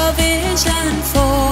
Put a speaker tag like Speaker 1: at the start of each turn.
Speaker 1: your vision for.